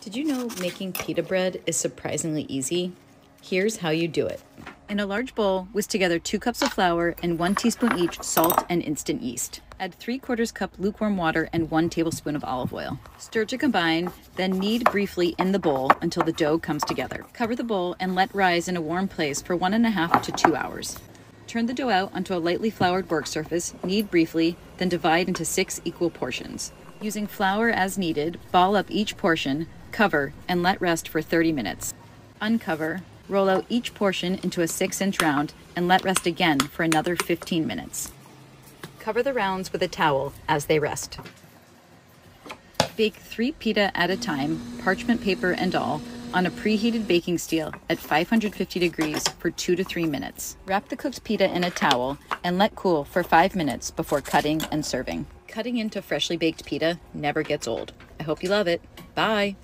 Did you know making pita bread is surprisingly easy? Here's how you do it. In a large bowl, whisk together two cups of flour and one teaspoon each salt and instant yeast. Add three quarters cup lukewarm water and one tablespoon of olive oil. Stir to combine, then knead briefly in the bowl until the dough comes together. Cover the bowl and let rise in a warm place for one and a half to two hours. Turn the dough out onto a lightly floured work surface, knead briefly, then divide into six equal portions. Using flour as needed, ball up each portion, cover, and let rest for 30 minutes. Uncover, roll out each portion into a 6 inch round, and let rest again for another 15 minutes. Cover the rounds with a towel as they rest. Bake three pita at a time, parchment paper and all, on a preheated baking steel at 550 degrees for two to three minutes. Wrap the cooked pita in a towel and let cool for five minutes before cutting and serving. Cutting into freshly baked pita never gets old. I hope you love it. Bye.